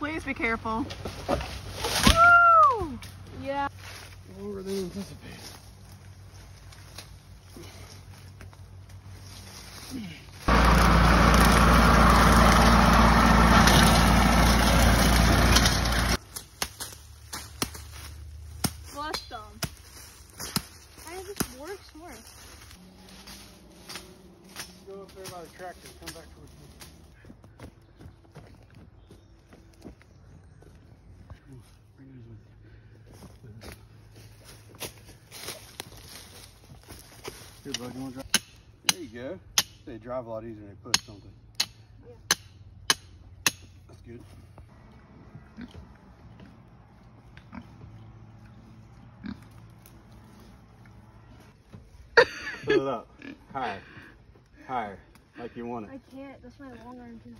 Please be careful. Woo! Yeah. Longer than anticipated. Bless them. I just works more. Go up there by the tractor, come back towards me. Here, bud, you want to drive? There you go. They drive a lot easier than they push, don't they? Yeah. That's good. Fill it up. Higher. Higher. Like you want it. I can't. That's my long arm too.